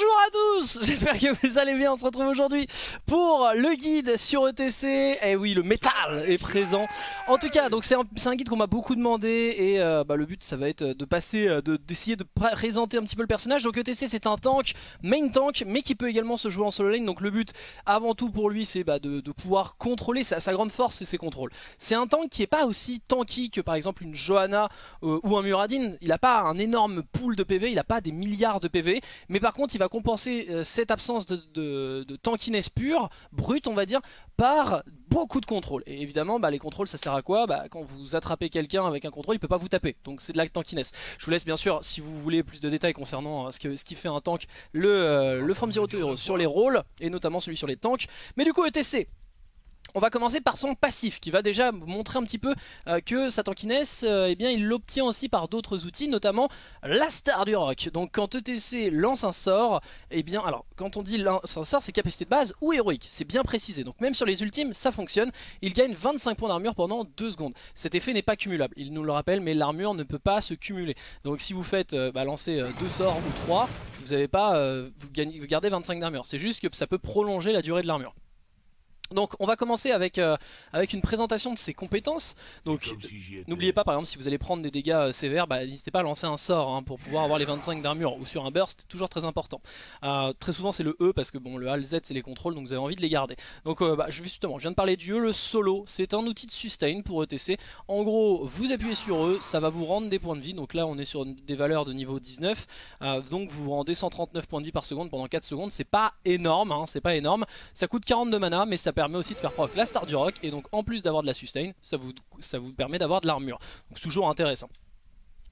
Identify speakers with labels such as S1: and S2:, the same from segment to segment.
S1: Bonjour à tous J'espère que vous allez bien, on se retrouve aujourd'hui pour le guide sur ETC. Et eh oui, le métal est présent. En tout cas, donc c'est un, guide qu'on m'a beaucoup demandé et euh, bah, le but ça va être de passer, euh, d'essayer de, présenter un petit peu le personnage. Donc ETC c'est un tank, main tank, mais qui peut également se jouer en solo lane. Donc le but avant tout pour lui c'est bah, de, pouvoir contrôler, sa, sa grande force c'est ses contrôles. C'est un tank qui est pas aussi tanky que par exemple une Johanna euh, ou un Muradin. Il a pas un énorme pool de PV, il a pas des milliards de PV, mais par contre il va compenser euh, cette absence de, tankiness pure, brute on va dire, par beaucoup de contrôle. Et évidemment, bah, les contrôles, ça sert à quoi? Bah, Quand vous attrapez quelqu'un avec un contrôle, il peut pas vous taper. Donc c'est de la tankiness. Je vous laisse bien sûr, si vous voulez plus de détails concernant euh, ce, que, ce qui fait un tank, le, euh, le From Zero to Hero sur les rôles, et notamment celui sur les tanks. Mais du coup, ETC, on va commencer par son passif qui va déjà montrer un petit peu euh, que sa tankiness, euh, eh bien, il l'obtient aussi par d'autres outils, notamment la star du rock. Donc quand ETC lance un sort, eh bien, alors quand on dit lance un sort, c'est capacité de base ou héroïque, c'est bien précisé. Donc même sur les ultimes, ça fonctionne. Il gagne 25 points d'armure pendant 2 secondes. Cet effet n'est pas cumulable, il nous le rappelle, mais l'armure ne peut pas se cumuler. Donc si vous faites euh, bah, lancer 2 sorts ou 3, vous n'avez pas, vous, gardez 25 d'armure. C'est juste que ça peut prolonger la durée de l'armure. Donc on va commencer avec, euh, avec une présentation de ses compétences. Donc n'oubliez pas par exemple si vous allez prendre des dégâts euh, sévères, bah, n'hésitez pas à lancer un sort hein, pour pouvoir avoir les 25 d'armure ou sur un burst, toujours très important. Euh, très souvent c'est le E parce que bon le A, le Z c'est les contrôles donc vous avez envie de les garder. Donc bah, justement je viens de parler du E, le solo c'est un outil de sustain pour ETC. En gros vous appuyez sur E, ça va vous rendre des points de vie. Donc là on est sur des valeurs de niveau 19. donc vous vous rendez 139 points de vie par seconde pendant 4 secondes. C'est pas énorme, hein, c'est pas énorme. Ça coûte 42 mana mais ça permet aussi de faire proc la star du rock et donc en plus d'avoir de la sustain, ça vous, ça vous permet d'avoir de l'armure. Donc toujours intéressant.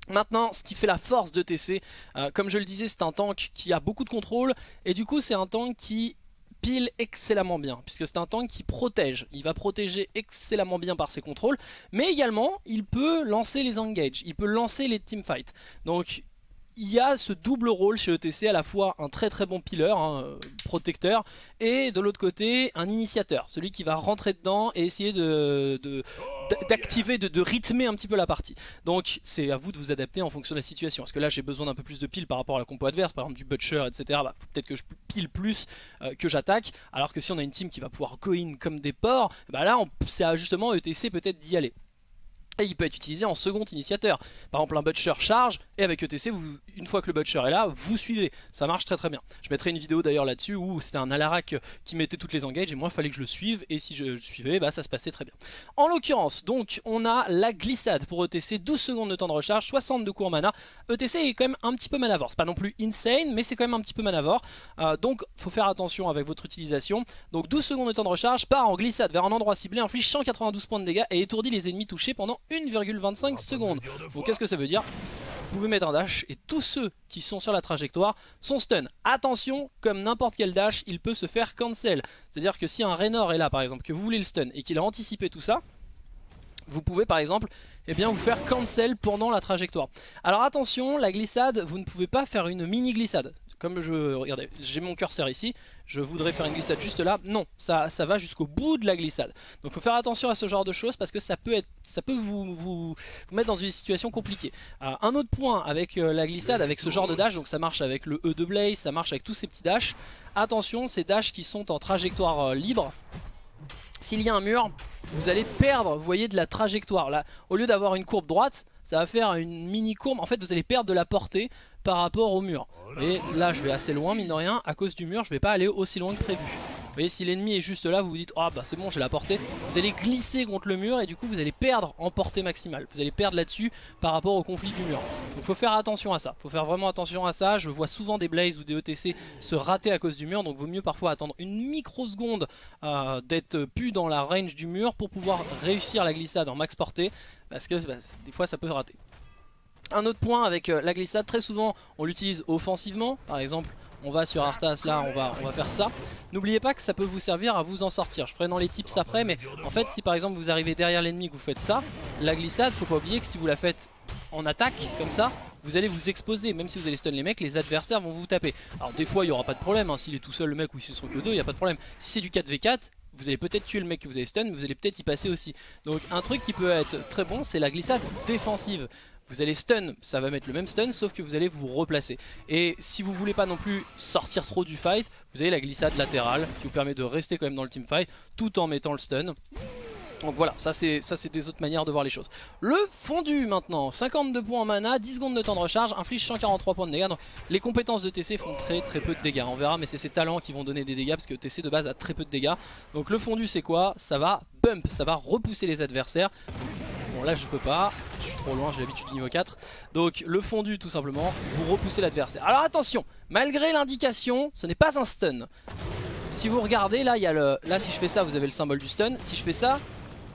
S1: Maintenant, ce qui fait la force de TC, euh, comme je le disais, c'est un tank qui a beaucoup de contrôle et du coup c'est un tank qui pile excellemment bien puisque c'est un tank qui protège, il va protéger excellemment bien par ses contrôles mais également il peut lancer les engages, il peut lancer les teamfights donc il y a ce double rôle chez ETC, à la fois un très très bon piler, hein, protecteur, et de l'autre côté un initiateur, celui qui va rentrer dedans et essayer de, d'activer, de, rythmer un petit peu la partie. Donc c'est à vous de vous adapter en fonction de la situation. Parce que là j'ai besoin d'un peu plus de pile par rapport à la compo adverse, par exemple du butcher, etc. Bah, peut-être que je pile plus euh, que j'attaque. Alors que si on a une team qui va pouvoir go in comme des porcs, bah là c'est justement ETC peut-être d'y aller. Et il peut être utilisé en second initiateur. Par exemple un butcher charge et avec ETC, vous, une fois que le butcher est là, vous suivez. Ça marche très très bien. Je mettrai une vidéo d'ailleurs là-dessus où c'était un Alarak qui mettait toutes les engages et moi il fallait que je le suive et si je le suivais, bah, ça se passait très bien. En l'occurrence, donc on a la glissade pour ETC, 12 secondes de temps de recharge, 62 coups en mana. ETC est quand même un petit peu manavore. C'est pas non plus insane, mais c'est quand même un petit peu manavore. Euh, donc faut faire attention avec votre utilisation. Donc 12 secondes de temps de recharge, part en glissade vers un endroit ciblé, inflige 192 points de dégâts et étourdit les ennemis touchés pendant 1,25 secondes. Donc qu'est-ce que ça veut dire Vous pouvez mettre un dash et tous ceux qui sont sur la trajectoire sont stun. Attention, comme n'importe quel dash, il peut se faire cancel. C'est-à-dire que si un Raynor est là par exemple, que vous voulez le stun et qu'il a anticipé tout ça, vous pouvez par exemple eh bien, vous faire cancel pendant la trajectoire. Alors attention, la glissade, vous ne pouvez pas faire une mini glissade comme je... Regardez, j'ai mon curseur ici, je voudrais faire une glissade juste là. Non, ça, va jusqu'au bout de la glissade. Donc faut faire attention à ce genre de choses parce que ça peut, être, ça peut vous, mettre dans une situation compliquée. Euh, un autre point avec euh, la glissade, avec ce genre de dash, donc ça marche avec le E de Blaze, ça marche avec tous ces petits dashs. Attention, ces dashs qui sont en trajectoire euh, libre, s'il y a un mur, vous allez perdre, voyez, de la trajectoire. Là, au lieu d'avoir une courbe droite, ça va faire une mini courbe. En fait, vous allez perdre de la portée par rapport au mur. Et là je vais assez loin mine de rien, à cause du mur je vais pas aller aussi loin que prévu. Voyez si l'ennemi est juste là vous vous dites ah bah c'est bon j'ai la portée, vous allez glisser contre le mur et du coup vous allez perdre en portée maximale. Vous allez perdre là-dessus par rapport au conflit du mur. Donc faut faire attention à ça, faut faire vraiment attention à ça. Je vois souvent des Blaze ou des ETC se rater à cause du mur donc vaut mieux parfois attendre une microseconde euh, d'être plus dans la range du mur pour pouvoir réussir la glissade en max portée parce que bah, des fois ça peut rater. Un autre point avec euh, la glissade, très souvent on l'utilise offensivement, par exemple on va sur Arthas là, on va, on va faire ça. N'oubliez pas que ça peut vous servir à vous en sortir, je ferai dans les tips après, mais en fait si par exemple vous arrivez derrière l'ennemi que vous faites ça, la glissade, faut pas oublier que si vous la faites en attaque, comme ça, vous allez vous exposer, même si vous allez stun les mecs, les adversaires vont vous taper. Alors des fois il n'y aura pas de problème, hein. s'il est tout seul le mec ou s'ils sont que deux, il n'y a pas de problème. Si c'est du 4v4, vous allez peut-être tuer le mec que vous avez stun, vous allez peut-être y passer aussi. Donc un truc qui peut être très bon, c'est la glissade défensive. Vous allez stun, ça va mettre le même stun sauf que vous allez vous replacer. Et si vous voulez pas non plus sortir trop du fight, vous avez la glissade latérale qui vous permet de rester quand même dans le team fight tout en mettant le stun. Donc voilà, ça c'est des autres manières de voir les choses. Le fondu maintenant, 52 points en mana, 10 secondes de temps de recharge, inflige 143 points de dégâts. Donc les compétences de TC font très très peu de dégâts, on verra, mais c'est ses talents qui vont donner des dégâts parce que TC de base a très peu de dégâts. Donc le fondu c'est quoi? Ça va bump, ça va repousser les adversaires. Bon là je peux pas, je suis trop loin, j'ai l'habitude du niveau 4. Donc le fondu tout simplement, vous repoussez l'adversaire. Alors attention, malgré l'indication, ce n'est pas un stun. Si vous regardez là, il y a le... là si je fais ça vous avez le symbole du stun, si je fais ça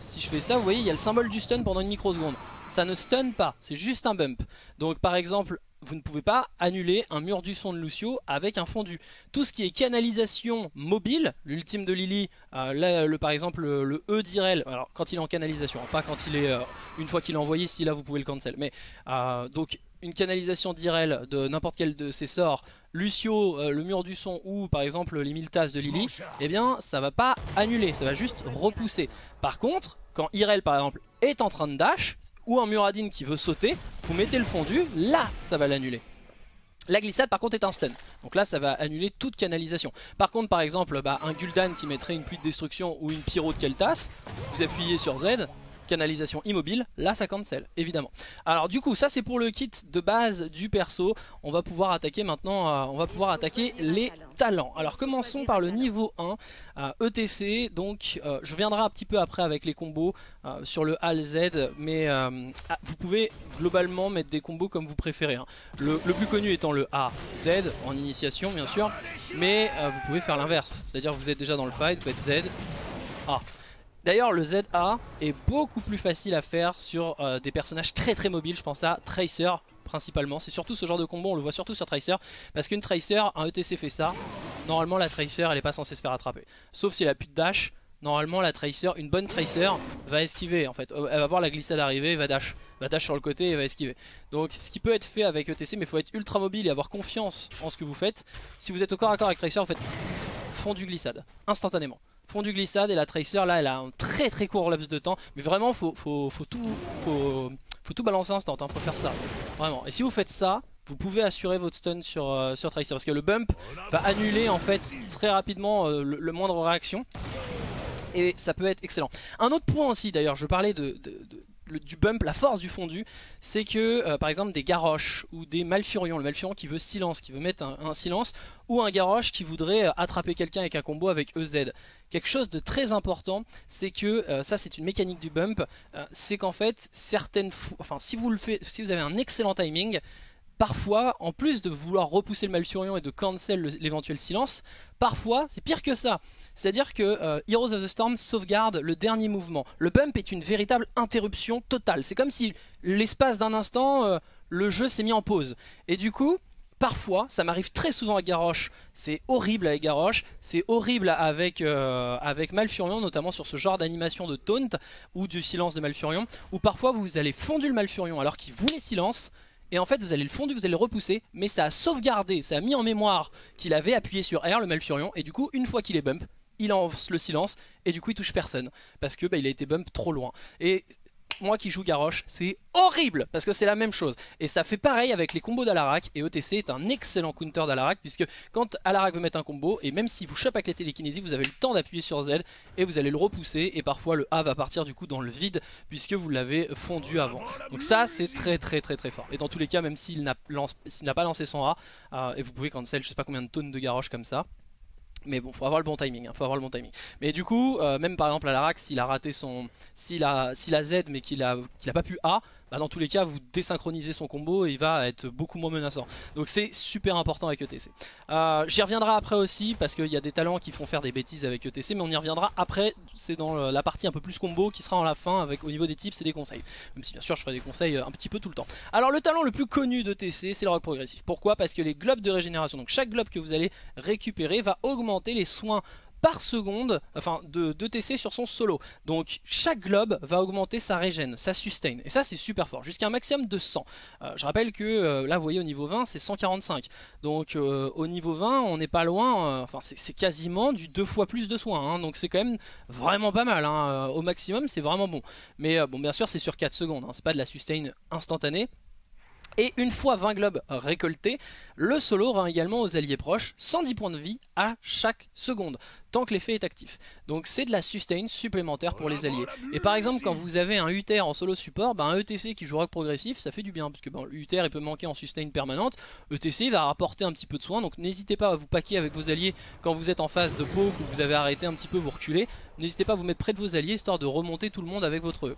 S1: si je fais ça, vous voyez, il y a le symbole du stun pendant une microseconde. Ça ne stun pas, c'est juste un bump. Donc par exemple, vous ne pouvez pas annuler un mur du son de Lucio avec un fondu. Tout ce qui est canalisation mobile, l'ultime de Lily, euh, par exemple le, E d'Irel, alors quand il est en canalisation, hein, pas quand il est, euh, une fois qu'il est envoyé, si là vous pouvez le cancel. Mais euh, donc une canalisation d'Irel de n'importe quel de ses sorts, Lucio, le mur du son ou par exemple les mille tasses de Lily, eh bien ça va pas annuler, ça va juste repousser. Par contre, quand Irel par exemple est en train de dash, ou un Muradin qui veut sauter, vous mettez le fondu, là ça va l'annuler. La glissade par contre est un stun, donc là ça va annuler toute canalisation. Par contre par exemple bah, un Gul'dan qui mettrait une pluie de destruction ou une pyro de Keltas, vous appuyez sur Z, canalisation immobile, là ça cancel, évidemment. Alors du coup, ça c'est pour le kit de base du perso. On va pouvoir attaquer maintenant, euh, on va pouvoir attaquer les talents. Alors commençons par le niveau 1, ETC. Donc euh, je viendrai un petit peu après avec les combos euh, sur le HAL Z, mais ah, vous pouvez globalement mettre des combos comme vous préférez. Hein. Le, plus connu étant le A, Z, en initiation bien sûr, mais vous pouvez faire l'inverse. C'est-à-dire vous êtes déjà dans le fight, vous faites Z, A. D'ailleurs le ZA est beaucoup plus facile à faire sur euh, des personnages très très mobiles, je pense à Tracer principalement. C'est surtout ce genre de combo, on le voit surtout sur Tracer, parce qu'une Tracer, un ETC fait ça, normalement la Tracer elle est pas censée se faire attraper. Sauf si elle a plus de dash, normalement la Tracer, une bonne Tracer va esquiver en fait. Euh, elle va voir la glissade arriver, va dash, va dash sur le côté et va esquiver. Donc ce qui peut être fait avec ETC, mais il faut être ultra mobile et avoir confiance en ce que vous faites. Si vous êtes au corps à corps avec Tracer, vous faites fond du glissade, instantanément fond du glissade et la Tracer là elle a un très très court laps de temps. Mais vraiment faut, faut, faut tout, faut, tout balancer instant, hein, faut faire ça. Vraiment. Et si vous faites ça vous pouvez assurer votre stun sur, euh, sur Tracer parce que le bump va annuler en fait très rapidement euh, le, moindre réaction. Et ça peut être excellent. Un autre point aussi d'ailleurs, je parlais de, du bump, la force du fondu, c'est que euh, par exemple des garoches ou des malfurions, le malfurion qui veut silence, qui veut mettre un, silence, ou un garoche qui voudrait euh, attraper quelqu'un avec un combo avec EZ. Quelque chose de très important, c'est que, euh, ça c'est une mécanique du bump, c'est qu'en fait, certaines enfin si vous, le faites, si vous avez un excellent timing, parfois, en plus de vouloir repousser le Malfurion et de cancel l'éventuel silence, parfois, c'est pire que ça. C'est-à-dire que euh, Heroes of the Storm sauvegarde le dernier mouvement. Le bump est une véritable interruption totale. C'est comme si l'espace d'un instant, euh, le jeu s'est mis en pause. Et du coup, parfois, ça m'arrive très souvent avec Garrosh, c'est horrible avec Garrosh, c'est horrible avec, euh, avec Malfurion, notamment sur ce genre d'animation de taunt ou du silence de Malfurion, où parfois vous allez fondu le Malfurion alors qu'il voulait silence, et en fait vous allez le fondre, vous allez le repousser, mais ça a sauvegardé, ça a mis en mémoire qu'il avait appuyé sur R, le Malfurion, et du coup une fois qu'il est bump, il lance le silence, et du coup il touche personne, parce que bah, il a été bump trop loin. Et moi qui joue Garrosh, c'est horrible parce que c'est la même chose. Et ça fait pareil avec les combos d'Alarak et OTC est un excellent counter d'Alarak puisque quand Alarak veut mettre un combo et même si vous chope avec la télékinésie, vous avez le temps d'appuyer sur Z et vous allez le repousser et parfois le A va partir du coup dans le vide puisque vous l'avez fondu avant. Donc ça c'est très très très très fort. Et dans tous les cas même s'il n'a pas lancé son A, euh, et vous pouvez cancel je sais pas combien de tonnes de Garrosh comme ça, mais bon, faut avoir le bon timing, hein, faut avoir le bon timing. Mais du coup, euh, même par exemple à l'Arax, s'il a raté son... S'il a, s'il a Z mais qu'il a, qu'il a pas pu A, bah, dans tous les cas vous désynchronisez son combo et il va être beaucoup moins menaçant. Donc c'est super important avec ETC. Euh, J'y reviendrai après aussi parce qu'il y a des talents qui font faire des bêtises avec ETC mais on y reviendra après, c'est dans la partie un peu plus combo qui sera en la fin avec au niveau des tips et des conseils. Même si bien sûr je ferai des conseils euh, un petit peu tout le temps. Alors le talent le plus connu d'ETC c'est le rock progressif. Pourquoi? Parce que les globes de régénération, donc chaque globe que vous allez récupérer va augmenter les soins par seconde, enfin de, TC sur son solo. Donc chaque globe va augmenter sa régène, sa sustain. Et ça c'est super fort, jusqu'à un maximum de 100. Euh, je rappelle que euh, là vous voyez au niveau 20 c'est 145. Donc euh, au niveau 20 on n'est pas loin, enfin c'est quasiment du deux fois plus de soins. Hein. donc c'est quand même vraiment pas mal. Hein. au maximum c'est vraiment bon. Mais bon bien sûr c'est sur 4 secondes, hein. c'est pas de la sustain instantanée. Et une fois 20 globes récoltés, le solo rend également aux alliés proches 110 points de vie à chaque seconde, tant que l'effet est actif. Donc c'est de la sustain supplémentaire pour les alliés. Et par exemple quand vous avez un UTR en solo support, bah un ETC qui joue rock progressif, ça fait du bien, parce que bon, l'UTR il peut manquer en sustain permanente, ETC va rapporter un petit peu de soin, donc n'hésitez pas à vous paquer avec vos alliés quand vous êtes en phase de poke ou que vous avez arrêté un petit peu, vous reculer, n'hésitez pas à vous mettre près de vos alliés histoire de remonter tout le monde avec votre E.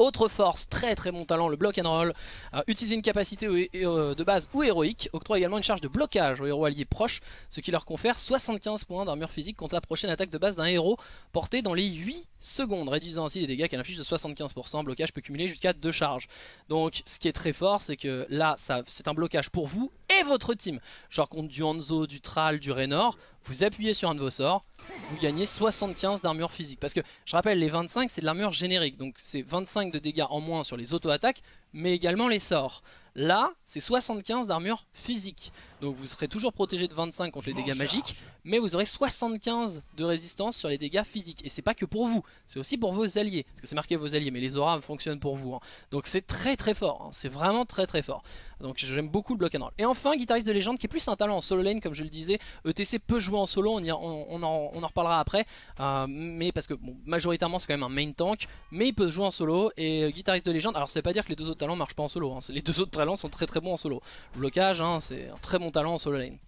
S1: Autre force, très très bon talent, le block and roll. Euh, utiliser une capacité euh, de base ou héroïque. Octroie également une charge de blocage aux héros alliés proches, ce qui leur confère 75 points d'armure physique contre la prochaine attaque de base d'un héros porté dans les 8 secondes, réduisant ainsi les dégâts qu'elle affiche de 75%. Blocage peut cumuler jusqu'à 2 charges. Donc ce qui est très fort, c'est que là, c'est un blocage pour vous et votre team. Genre contre du Hanzo, du Thrall, du Raynor, vous appuyez sur un de vos sorts, vous gagnez 75 d'armure physique. Parce que je rappelle, les 25 c'est de l'armure générique, donc c'est 25 de dégâts en moins sur les auto-attaques, mais également les sorts. Là, c'est 75 d'armure physique. Donc vous serez toujours protégé de 25 contre les dégâts magiques, mais vous aurez 75 de résistance sur les dégâts physiques. Et c'est pas que pour vous, c'est aussi pour vos alliés. Parce que c'est marqué vos alliés, mais les auras fonctionnent pour vous. Hein. Donc c'est très très fort, hein. c'est vraiment très très fort. Donc j'aime beaucoup le block and roll. Et enfin, guitariste de légende qui est plus un talent en solo lane, comme je le disais. ETC peut jouer en solo, on, on, en, reparlera après. Euh, mais parce que majoritairement c'est quand même un main tank, mais il peut jouer en solo. Et euh, guitariste de légende, alors ça veut pas dire que les deux autres talents marchent pas en solo. Hein. Les deux autres talents sont très très bons en solo. blocage, c'est un très bon talent en solo lane.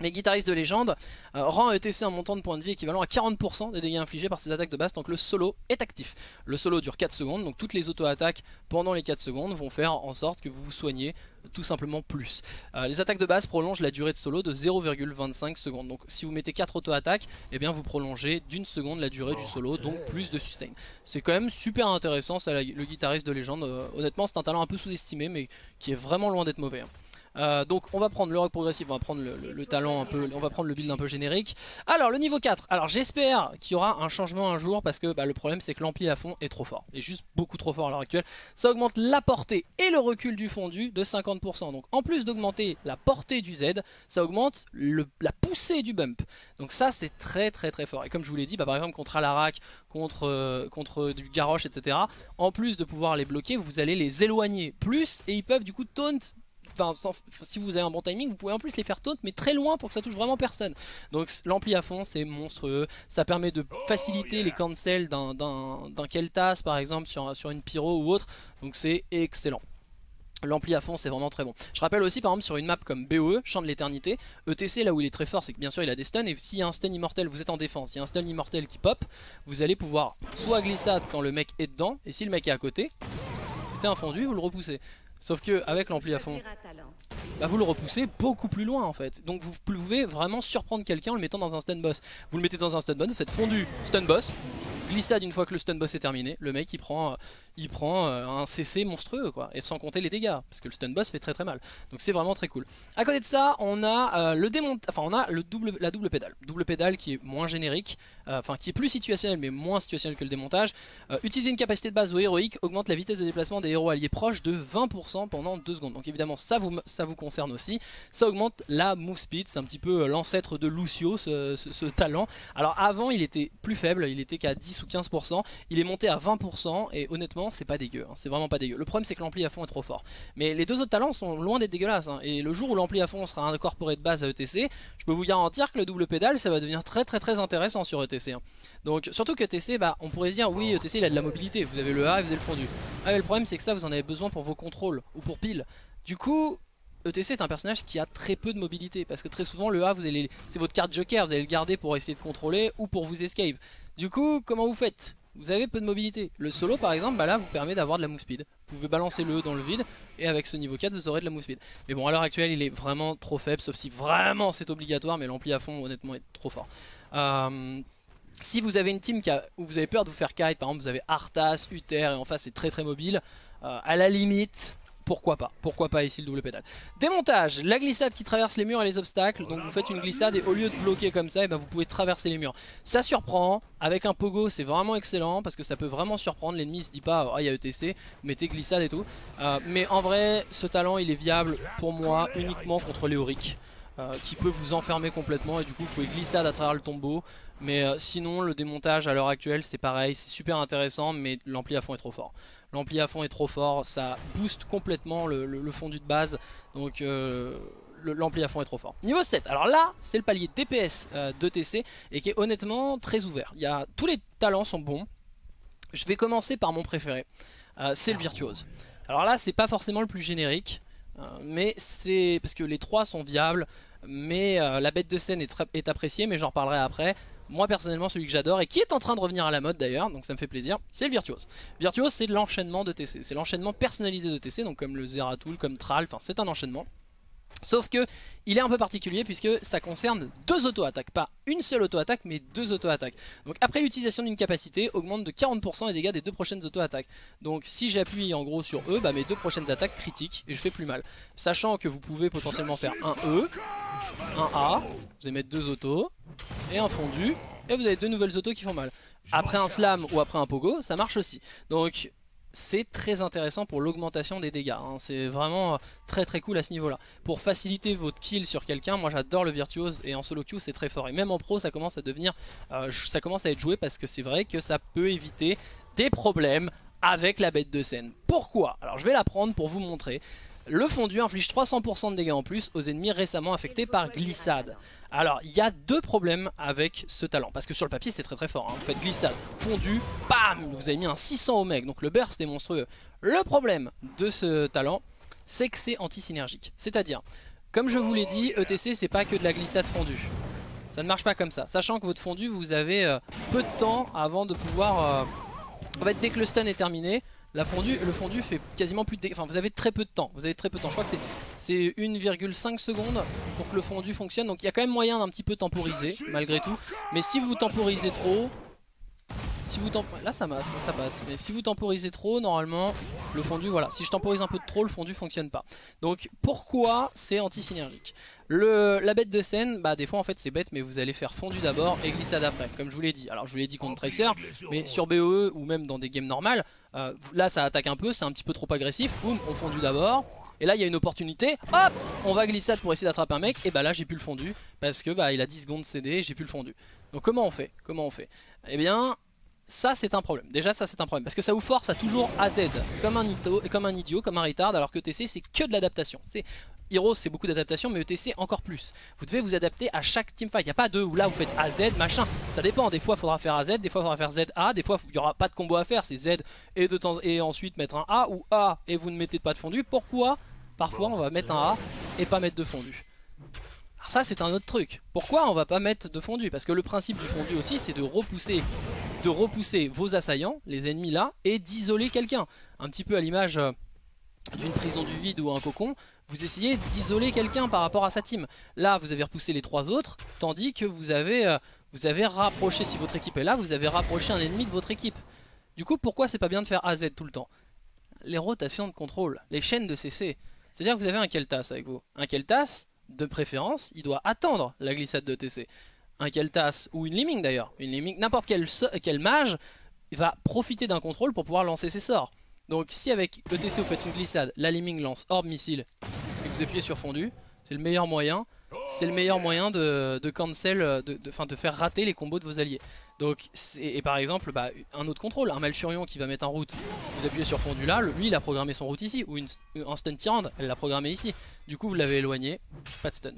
S1: Mais guitariste de légende euh, rend ETC un montant de points de vie équivalent à 40% des dégâts infligés par ses attaques de base tant que le solo est actif. Le solo dure 4 secondes, donc toutes les auto-attaques pendant les 4 secondes vont faire en sorte que vous vous soignez tout simplement plus. Euh, les attaques de base prolongent la durée de solo de 0,25 secondes. Donc si vous mettez 4 auto-attaques, eh bien vous prolongez d'une seconde la durée du solo, donc plus de sustain. C'est quand même super intéressant ça, le guitariste de légende. Euh, honnêtement c'est un talent un peu sous-estimé mais qui est vraiment loin d'être mauvais. Hein. Euh, donc on va prendre le rock progressif, on va prendre le, talent un peu, on va prendre le build un peu générique. Alors le niveau 4, alors j'espère qu'il y aura un changement un jour parce que bah, le problème c'est que l'ampli à fond est trop fort, est juste beaucoup trop fort à l'heure actuelle. Ça augmente la portée et le recul du fondu de 50%. Donc en plus d'augmenter la portée du Z, ça augmente la poussée du bump. Donc ça c'est très très très fort. Et comme je vous l'ai dit, bah, par exemple contre Alarak, contre, euh, contre du Garrosh, etc. En plus de pouvoir les bloquer, vous allez les éloigner plus et ils peuvent du coup taunt si vous avez un bon timing, vous pouvez en plus les faire taunt, mais très loin pour que ça touche vraiment personne. Donc l'ampli à fond, c'est monstrueux. Ça permet de faciliter les cancels d'un Keltas, par exemple, sur, sur une Pyro ou autre. Donc c'est excellent. L'ampli à fond c'est vraiment très bon. Je rappelle aussi par exemple sur une map comme BOE, Champ de l'éternité, ETC là où il est très fort c'est que bien sûr il a des stuns et s'il y a un stun immortel, vous êtes en défense, il y a un stun immortel qui pop, vous allez pouvoir soit glissade quand le mec est dedans et si le mec est à côté, un fondu, vous le repoussez. Sauf que avec l'ampli à fond, bah vous le repoussez beaucoup plus loin en fait. Donc vous pouvez vraiment surprendre quelqu'un en le mettant dans un stun boss. Vous le mettez dans un stun boss, vous faites fondu stun boss, glissade une fois que le stun boss est terminé, le mec il prend, euh, il prend euh, un CC monstrueux quoi, et sans compter les dégâts, parce que le stun boss fait très très mal. Donc c'est vraiment très cool. À côté de ça, on a euh, le démont, enfin on a le double, la double pédale, double pédale qui est moins générique, enfin qui est plus situationnel mais moins situationnel que le démontage. utiliser une capacité de base ou héroïque augmente la vitesse de déplacement des héros alliés proches de 20% pendant 2 secondes. Donc évidemment ça vous, ça vous concerne aussi. Ça augmente la move speed, c'est un petit peu l'ancêtre de Lucio ce, ce talent. Alors avant il était plus faible, il était qu'à 10 ou 15%. Il est monté à 20% et honnêtement c'est pas dégueu, hein. c'est vraiment pas dégueu. Le problème c'est que l'ampli à fond est trop fort. Mais les deux autres talents sont loin d'être dégueulasses. Hein. Et le jour où l'ampli à fond sera incorporé de base à ETC, je peux vous garantir que le double pédale ça va devenir très très très intéressant sur ETC. Hein. Donc surtout que ETC, bah, on pourrait dire oui ETC il a de la mobilité, vous avez le A et vous avez le fondu. Ah mais le problème c'est que ça vous en avez besoin pour vos contrôles ou pour pile. Du coup ETC est un personnage qui a très peu de mobilité parce que très souvent le A vous allez c'est votre carte joker, vous allez le garder pour essayer de contrôler ou pour vous escape. Du coup, comment vous faites? Vous avez peu de mobilité. Le solo par exemple, bah là vous permet d'avoir de la move speed. Vous pouvez balancer le dans le vide et avec ce niveau 4 vous aurez de la move speed. Mais bon à l'heure actuelle il est vraiment trop faible sauf si vraiment c'est obligatoire mais l'ampli à fond honnêtement est trop fort. Euh, si vous avez une team où vous avez peur de vous faire kite, par exemple vous avez Arthas, Uther et en face c'est très très mobile, euh, à la limite pourquoi pas Pourquoi pas ici le double pédale Démontage, la glissade qui traverse les murs et les obstacles. Donc vous faites une glissade et au lieu de bloquer comme ça, eh ben vous pouvez traverser les murs. Ça surprend, avec un pogo c'est vraiment excellent parce que ça peut vraiment surprendre. L'ennemi se dit pas, oh il y a ETC, mettez glissade et tout. Euh, mais en vrai, ce talent il est viable pour moi uniquement contre Léoric. Qui peut vous enfermer complètement et du coup vous pouvez glissade à travers le tombeau. Mais sinon le démontage à l'heure actuelle c'est pareil, c'est super intéressant mais l'ampli à fond est trop fort. L'ampli à fond est trop fort, ça booste complètement le, fondu de base. Donc l'ampli à fond est trop fort. Niveau 7, alors là c'est le palier DPS de TC et qui est honnêtement très ouvert. Il y a, tous les talents sont bons. Je vais commencer par mon préféré, c'est le virtuose. Alors là c'est pas forcément le plus générique, euh, mais c'est parce que les trois sont viables, mais euh, la bête de scène est, est appréciée, mais j'en reparlerai après. Moi personnellement celui que j'adore et qui est en train de revenir à la mode d'ailleurs, donc ça me fait plaisir, c'est le Virtuose. Virtuose c'est l'enchaînement de TC, c'est l'enchaînement personnalisé de TC, donc comme le Zeratul, comme Tral, enfin c'est un enchaînement. Sauf que il est un peu particulier puisque ça concerne deux auto-attaques, pas une seule auto-attaque mais deux auto-attaques. Donc après l'utilisation d'une capacité, augmente de 40% les dégâts des deux prochaines auto-attaques. Donc si j'appuie en gros sur E, bah mes deux prochaines attaques critiques et je fais plus mal. Sachant que vous pouvez potentiellement faire un E, un A, vous allez mettre deux autos, et un fondu, et vous avez deux nouvelles autos qui font mal. Après un slam ou après un pogo, ça marche aussi. Donc c'est très intéressant pour l'augmentation des dégâts. Hein. C'est vraiment très très cool à ce niveau-là. Pour faciliter votre kill sur quelqu'un, moi j'adore le virtuose et en solo queue c'est très fort. Et même en pro ça commence à devenir, euh, ça commence à être joué parce que c'est vrai que ça peut éviter des problèmes avec la bête de scène. Pourquoi? Alors je vais la prendre pour vous montrer. Le fondu inflige 300% de dégâts en plus aux ennemis récemment affectés par glissade. Alors, il y a deux problèmes avec ce talent, parce que sur le papier c'est très très fort. Hein. Vous faites glissade, fondu, bam Vous avez mis un 600 au mec, donc le burst est monstrueux. Le problème de ce talent, c'est que c'est anti-synergique. C'est-à-dire, comme je vous l'ai dit, ETC c'est pas que de la glissade fondue. Ça ne marche pas comme ça. Sachant que votre fondu, vous avez euh, peu de temps avant de pouvoir... Euh, en fait, dès que le stun est terminé, la fondue, le fondu fait quasiment plus de. Enfin, vous avez très peu de temps. Vous avez très peu de temps. Je crois que c'est 1,5 secondes pour que le fondu fonctionne. Donc il y a quand même moyen d'un petit peu temporiser, malgré tout. Mais si vous temporisez trop, si vous là ça, passe, mais si vous temporisez trop, normalement, le fondu, voilà, si je temporise un peu de trop, le fondu fonctionne pas. Donc pourquoi c'est anti-synergique? La bête de scène, bah des fois en fait c'est bête, mais vous allez faire fondu d'abord et glissade après, comme je vous l'ai dit. Alors je vous l'ai dit contre Tracer, mais sur BOE ou même dans des games normales, euh, là ça attaque un peu, c'est un petit peu trop agressif, boum, on fondu d'abord. Et là il y a une opportunité, hop, on va glissade pour essayer d'attraper un mec, et bah là j'ai plus le fondu, parce que bah il a 10 secondes CD, j'ai plus le fondu. Donc comment on fait? Comment on fait? Eh bien, ça c'est un problème, déjà ça c'est un problème, parce que ça vous force à toujours AZ, comme un, comme un idiot, comme un retard, alors que TC c'est que de l'adaptation. Heroes c'est beaucoup d'adaptation, mais ETC encore plus. Vous devez vous adapter à chaque teamfight, il n'y a pas de où là vous faites AZ, machin, ça dépend, des fois il faudra faire AZ, des fois il faudra faire ZA, des fois il n'y aura pas de combo à faire, c'est Z et, de temps, et ensuite mettre un A, ou A et vous ne mettez pas de fondu. Pourquoi? Parfois on va mettre un A et pas mettre de fondu. Alors ça c'est un autre truc. Pourquoi on va pas mettre de fondu? Parce que le principe du fondu aussi c'est de repousser de repousser vos assaillants, les ennemis là, et d'isoler quelqu'un. Un petit peu à l'image euh, d'une prison du vide ou un cocon, vous essayez d'isoler quelqu'un par rapport à sa team. Là, vous avez repoussé les trois autres, tandis que vous avez, euh, vous avez rapproché, si votre équipe est là, vous avez rapproché un ennemi de votre équipe. Du coup, pourquoi c'est pas bien de faire AZ tout le temps? Les rotations de contrôle, les chaînes de CC. C'est-à-dire que vous avez un Keltas avec vous. Un Keltas, de préférence, il doit attendre la glissade de TC un Keltas ou une Liming d'ailleurs, une Liming, n'importe quel, mage va profiter d'un contrôle pour pouvoir lancer ses sorts. Donc si avec ETC vous faites une glissade, la Liming lance orbe missile et vous appuyez sur fondu, c'est le meilleur moyen. C'est le meilleur moyen de, cancel, de, de, faire rater les combos de vos alliés. Donc, et par exemple, bah, un autre contrôle, un Malfurion qui va mettre en route, vous appuyez sur fondu là, lui il a programmé son route ici, ou une, un stun Tyrande, elle l'a programmé ici. Du coup vous l'avez éloigné, pas de stun.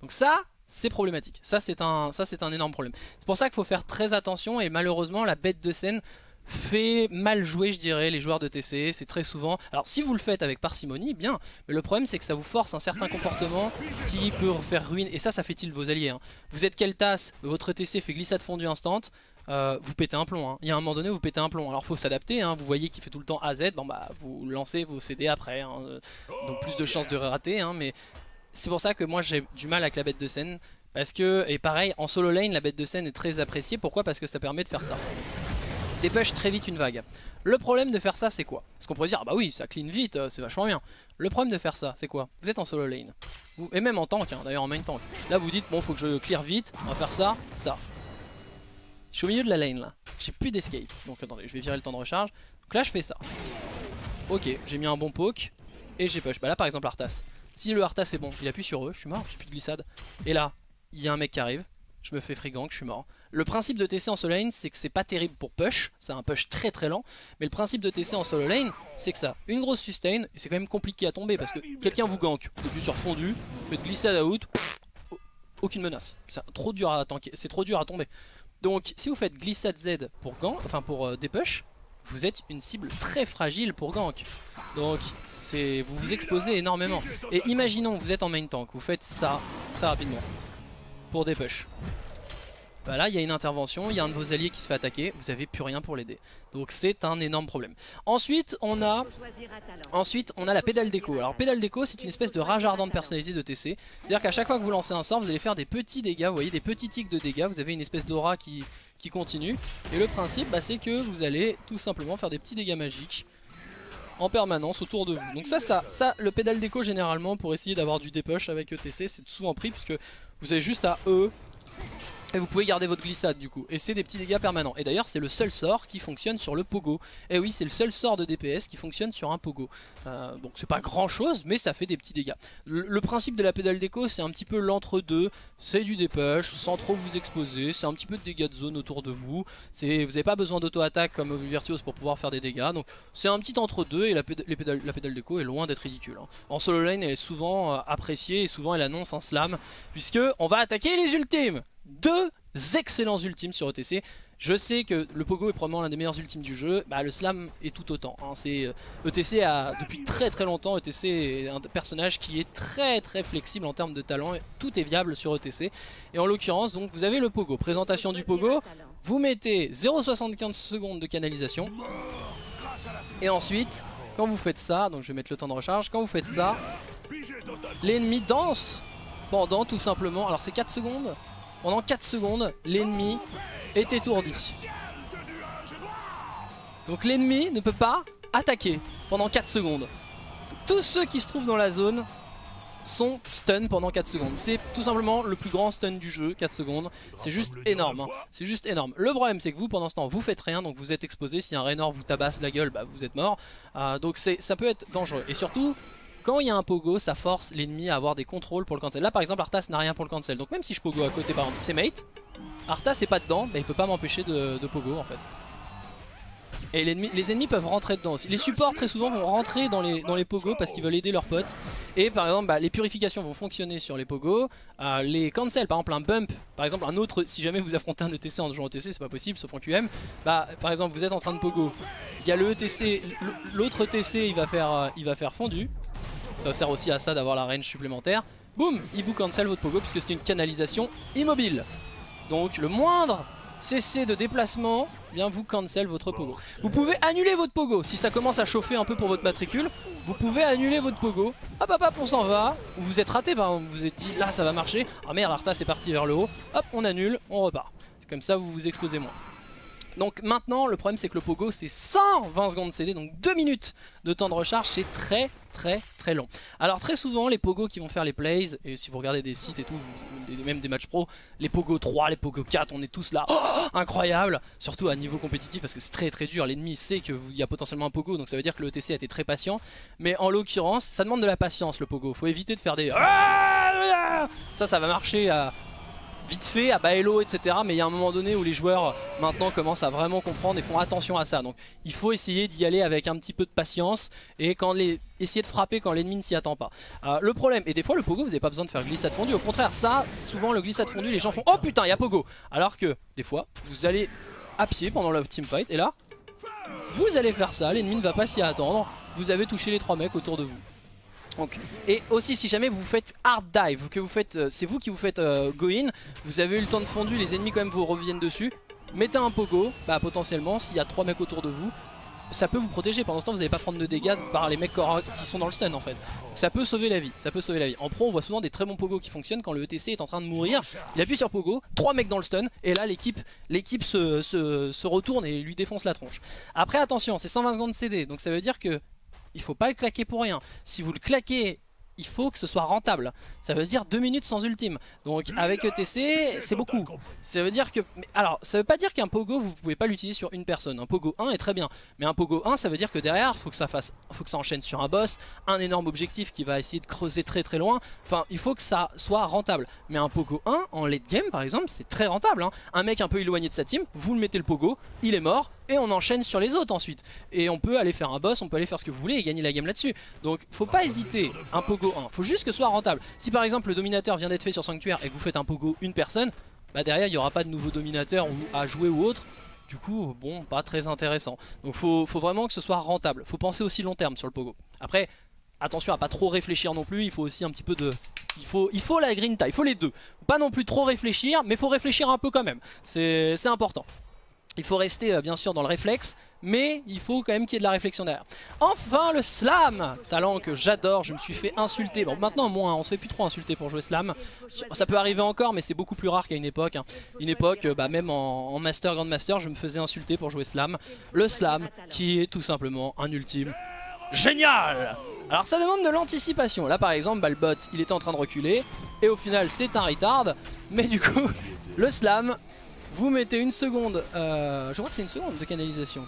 S1: Donc ça, c'est problématique. Ça c'est un, un énorme problème. C'est pour ça qu'il faut faire très attention et malheureusement la bête de scène fait mal jouer je dirais les joueurs de TC, c'est très souvent... Alors si vous le faites avec parcimonie, bien, mais le problème c'est que ça vous force un certain comportement qui peut faire ruine, et ça ça fait-il vos alliés. Hein. Vous êtes tasse votre TC fait glissade fondue instant, euh, vous pétez un plomb. Hein. Il y a un moment donné vous pétez un plomb. Alors faut s'adapter, hein. vous voyez qu'il fait tout le temps AZ, bon bah vous lancez vos CD après, donc plus de chances de rater, mais c'est pour ça que moi j'ai du mal avec la bête de scène. Parce que, et pareil, en solo lane, la bête de scène est très appréciée. Pourquoi? Parce que ça permet de faire ça. Dépêche très vite une vague. Le problème de faire ça, c'est quoi? Parce qu'on pourrait dire, ah bah oui, ça clean vite, euh, c'est vachement bien. Le problème de faire ça, c'est quoi? Vous êtes en solo lane. et même en tank, hein, d'ailleurs en main tank. Là, vous dites, bon, faut que je clear vite, on va faire ça, ça. Je suis au milieu de la lane là. J'ai plus d'escape. Donc attendez, je vais virer le temps de recharge. Donc là, je fais ça. Ok, j'ai mis un bon poke. Et j'ai push. Bah là, par exemple, Arthas. Si le Arthas est bon, il appuie sur eux, je suis mort, j'ai plus de glissade. Et là, il y a un mec qui arrive, je me fais free gank, je suis mort. Le principe de TC en solo lane, c'est que c'est pas terrible pour push, c'est un push très très lent, mais le principe de TC en solo lane, c'est que ça, une grosse sustain, et c'est quand même compliqué à tomber parce que quelqu'un vous gank, depuis sur fondu, vous faites glissade out, aucune menace. C'est trop dur à tanker, c'est trop dur à tomber. Donc si vous faites glissade Z pour gank, enfin pour euh, des push, vous êtes une cible très fragile pour gank. Donc vous vous exposez énormément. Et imaginons vous êtes en main tank, vous faites ça très rapidement pour des push. Bah là il y a une intervention, il y a un de vos alliés qui se fait attaquer, vous avez plus rien pour l'aider. Donc c'est un énorme problème. Ensuite on a ensuite on a la pédale déco. Alors pédale déco c'est une espèce de rage ardente personnalisée de TC. C'est à dire qu'à chaque fois que vous lancez un sort vous allez faire des petits dégâts, vous voyez des petits tics de dégâts, vous avez une espèce d'aura qui, qui continue. Et le principe bah, c'est que vous allez tout simplement faire des petits dégâts magiques en permanence autour de vous. Donc ça, ça, ça le pédale déco généralement pour essayer d'avoir du dépush avec ETC c'est souvent pris puisque vous avez juste à E et vous pouvez garder votre glissade du coup. Et c'est des petits dégâts permanents. Et d'ailleurs c'est le seul sort qui fonctionne sur le pogo. Et oui c'est le seul sort de DPS qui fonctionne sur un pogo. Euh, Donc c'est pas grand chose mais ça fait des petits dégâts. Le, principe de la pédale déco c'est un petit peu l'entre-deux. C'est du dépush sans trop vous exposer. C'est un petit peu de dégâts de zone autour de vous. Vous n'avez pas besoin d'auto-attaque comme Virtuos pour pouvoir faire des dégâts. Donc c'est un petit entre-deux et la pédale, la pédale déco est loin d'être ridicule hein. En solo lane elle est souvent euh, appréciée et souvent elle annonce un slam Puisque on va attaquer les ultimes deux excellents ultimes sur ETC. Je sais que le Pogo est probablement l'un des meilleurs ultimes du jeu, bah, le Slam est tout autant. Hein. ETC euh, e a depuis très très longtemps, ETC est un personnage qui est très très flexible en termes de talent, tout est viable sur ETC. Et en l'occurrence, donc vous avez le Pogo, présentation du Pogo, vous mettez 0,75 secondes de canalisation, et ensuite, quand vous faites ça, donc je vais mettre le temps de recharge, quand vous faites ça, l'ennemi danse pendant tout simplement, alors c'est 4 secondes pendant 4 secondes, l'ennemi est étourdi. Donc l'ennemi ne peut pas attaquer pendant 4 secondes. Tous ceux qui se trouvent dans la zone sont stun pendant 4 secondes. C'est tout simplement le plus grand stun du jeu, 4 secondes. C'est juste énorme. Hein. C'est juste énorme. Le problème c'est que vous pendant ce temps vous faites rien donc vous êtes exposé. Si un Raynor vous tabasse la gueule, bah, vous êtes mort. Euh, donc ça peut être dangereux. Et surtout quand il y a un pogo, ça force l'ennemi à avoir des contrôles pour le cancel. Là par exemple Arthas n'a rien pour le cancel, donc même si je pogo à côté par exemple ses mates, Arthas est pas dedans, bah, il peut pas m'empêcher de, pogo en fait. Et les ennemis peuvent rentrer dedans aussi. Les supports très souvent vont rentrer dans les, pogos parce qu'ils veulent aider leurs potes. Et par exemple bah, les purifications vont fonctionner sur les pogos. Euh, les cancels, par exemple un bump, par exemple un autre, si jamais vous affrontez un ETC en jouant ETC, c'est pas possible sauf en QM. Bah par exemple vous êtes en train de pogo, il y a le ETC, l'autre ETC euh, il va faire fondu. Ça sert aussi à ça d'avoir la range supplémentaire. Boum Il vous cancel votre pogo puisque c'est une canalisation immobile. Donc le moindre cessez de déplacement bien vous cancel votre pogo. Vous pouvez annuler votre pogo. Si ça commence à chauffer un peu pour votre matricule, vous pouvez annuler votre pogo. Hop hop hop on s'en va. Vous vous êtes raté, vous vous êtes dit là ça va marcher. Ah merde Arta c'est parti vers le haut. Hop on annule, on repart. Comme ça vous vous exposez moins. Donc maintenant le problème c'est que le pogo c'est 120 secondes CD donc 2 minutes de temps de recharge. C'est très très très long. Alors très souvent les pogo qui vont faire les plays et si vous regardez des sites et tout même des matchs pro les pogo 3 les pogo 4 on est tous là. Oh, incroyable! Surtout à niveau compétitif parce que c'est très très dur. L'ennemi sait qu'il y a potentiellement un pogo donc ça veut dire que le ETC a été très patient. Mais en l'occurrence ça demande de la patience le pogo. Faut éviter de faire des ça ça va marcher à vite fait à Baello etc mais il y a un moment donné où les joueurs maintenant commencent à vraiment comprendre et font attention à ça. Donc il faut essayer d'y aller avec un petit peu de patience et quand les, essayer de frapper quand l'ennemi ne s'y attend pas. Euh, le problème et des fois le pogo vous n'avez pas besoin de faire glissade fondue. Au contraire ça souvent le glissade fondue les gens font oh putain il y a pogo. Alors que des fois vous allez à pied pendant le teamfight et là vous allez faire ça l'ennemi ne va pas s'y attendre. Vous avez touché les trois mecs autour de vous et aussi si jamais vous faites hard dive, que vous faites, euh, c'est vous qui vous faites euh, go in, vous avez eu le temps de fondu, les ennemis quand même vous reviennent dessus, mettez un pogo, bah potentiellement s'il y a 3 mecs autour de vous, ça peut vous protéger, pendant ce temps vous n'allez pas prendre de dégâts par les mecs qui sont dans le stun en fait. Ça peut sauver la vie, ça peut sauver la vie. En pro on voit souvent des très bons pogos qui fonctionnent quand le ETC est en train de mourir, il appuie sur pogo, 3 mecs dans le stun, et là l'équipe l'équipe se, se retourne et lui défonce la tronche. Après attention, c'est 120 secondes CD, donc ça veut dire que il faut pas le claquer pour rien. Si vous le claquez il faut que ce soit rentable. Ça veut dire 2 minutes sans ultime. Donc avec ETC, c'est beaucoup. Ça veut dire que... alors, ça veut pas dire qu'un Pogo, vous pouvez pas l'utiliser sur une personne. Un Pogo 1 est très bien. Mais un Pogo 1, ça veut dire que derrière, faut que ça fasse, faut que ça enchaîne sur un boss, un énorme objectif qui va essayer de creuser très très loin. Enfin, il faut que ça soit rentable. Mais un Pogo 1, en late game par exemple, c'est très rentable. Hein. Un mec un peu éloigné de sa team, vous le mettez le Pogo, il est mort, et on enchaîne sur les autres ensuite. Et on peut aller faire un boss, on peut aller faire ce que vous voulez et gagner la game là-dessus. Donc faut pas hésiter, un Pogo 1, faut juste que ce soit rentable. Si par exemple le dominateur vient d'être fait sur Sanctuaire et que vous faites un Pogo une personne, bah derrière il n'y aura pas de nouveau dominateur à jouer ou autre. Du coup, bon, pas très intéressant. Donc faut, faut vraiment que ce soit rentable. Faut penser aussi long terme sur le Pogo. Après, attention à pas trop réfléchir non plus, il faut aussi un petit peu de... Il faut, il faut la il faut les deux. pas non plus trop réfléchir, mais faut réfléchir un peu quand même. C'est important. Il faut rester euh, bien sûr dans le réflexe, mais il faut quand même qu'il y ait de la réflexion derrière. Enfin le slam Talent que j'adore, je me suis fait insulter. Bon maintenant moins, on se fait plus trop insulter pour jouer slam. Ça peut arriver encore mais c'est beaucoup plus rare qu'à une époque. Hein. Une époque, euh, bah, même en, master, grand master, je me faisais insulter pour jouer slam. Le slam qui est tout simplement un ultime génial alors ça demande de l'anticipation. Là par exemple, le bot il était en train de reculer et au final c'est un retard. Mais du coup, le slam vous mettez une seconde, euh, je crois que c'est une seconde de canalisation.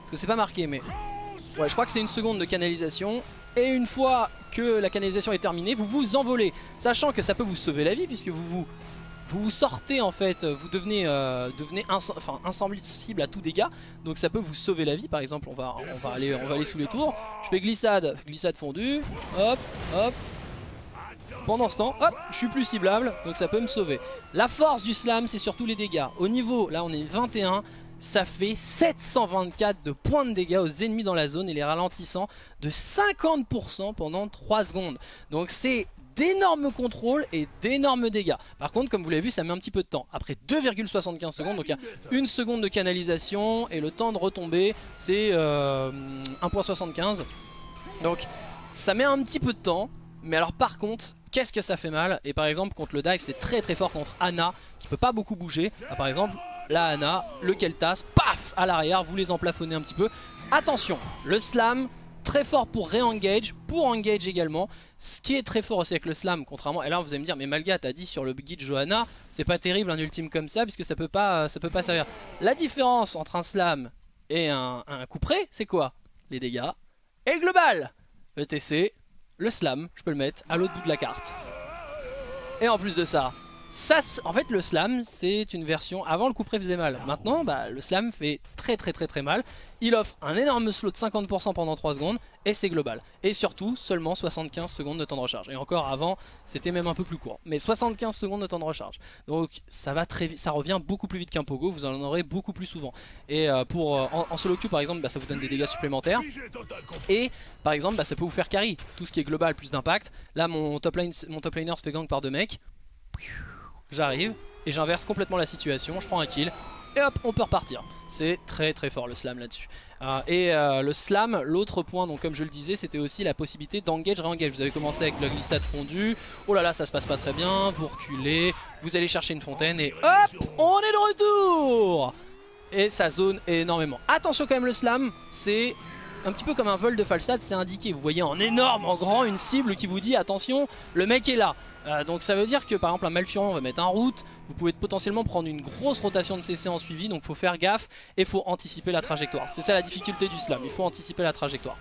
S1: Parce que c'est pas marqué mais... Ouais je crois que c'est une seconde de canalisation. Et une fois que la canalisation est terminée, vous vous envolez. Sachant que ça peut vous sauver la vie puisque vous vous, vous, sortez en fait, vous devenez, euh, devenez insensible à tout dégât. Donc ça peut vous sauver la vie. Par exemple on va, on va, aller, on va aller sous les tours. Je fais glissade, glissade fondue. Hop, hop, pendant ce temps, hop, je suis plus ciblable, donc ça peut me sauver. La force du slam, c'est surtout les dégâts. Au niveau, là on est 21, ça fait 724 de points de dégâts aux ennemis dans la zone et les ralentissant de 50% pendant 3 secondes. Donc c'est d'énormes contrôles et d'énormes dégâts. Par contre, comme vous l'avez vu, ça met un petit peu de temps. Après 2,75 secondes, donc il y a une seconde de canalisation et le temps de retomber, c'est 1.75. Euh, donc ça met un petit peu de temps. Mais alors par contre, qu'est-ce que ça fait mal Et par exemple contre le dive c'est très très fort contre Anna qui peut pas beaucoup bouger. Ah, par exemple la Anna, le Keltas, paf à l'arrière, vous les emplafonnez un petit peu. Attention, le slam très fort pour re-engage, pour engage également. Ce qui est très fort aussi avec le slam, contrairement... Et là vous allez me dire, mais Malga t'as dit sur le guide Johanna, c'est pas terrible un ultime comme ça puisque ça peut pas, ça peut pas servir. La différence entre un slam et un, coup près, c'est quoi Les dégâts? Et global ETC, le slam, je peux le mettre à l'autre bout de la carte. Et en plus de ça, ça, en fait le slam c'est une version, avant le coup près faisait mal, maintenant bah, le slam fait très très très très mal. Il offre un énorme slow de 50% pendant 3 secondes et c'est global. Et surtout seulement 75 secondes de temps de recharge. Et encore avant c'était même un peu plus court. Mais 75 secondes de temps de recharge. Donc ça va très vite, ça revient beaucoup plus vite qu'un pogo, vous en aurez beaucoup plus souvent. Et euh, pour euh, en, solo queue par exemple bah, ça vous donne des dégâts supplémentaires. Et par exemple bah, ça peut vous faire carry. Tout ce qui est global plus d'impact. Là mon top, mon top laner se fait gang par deux mecs j'arrive et j'inverse complètement la situation, je prends un kill et hop on peut repartir. C'est très très fort le slam là-dessus. Euh, et euh, le slam, l'autre point, donc comme je le disais, c'était aussi la possibilité d'engage, re-engage. Vous avez commencé avec la glissade fondue, oh là là ça se passe pas très bien, vous reculez, vous allez chercher une fontaine et hop on est de retour Et ça zone énormément. Attention quand même le slam, c'est un petit peu comme un vol de Falstad, c'est indiqué. Vous voyez en énorme, en grand, une cible qui vous dit attention, le mec est là. Euh, donc ça veut dire que par exemple un Malfurion va mettre un route, vous pouvez potentiellement prendre une grosse rotation de CC en suivi, donc faut faire gaffe et faut anticiper la trajectoire. C'est ça la difficulté du slam, il faut anticiper la trajectoire.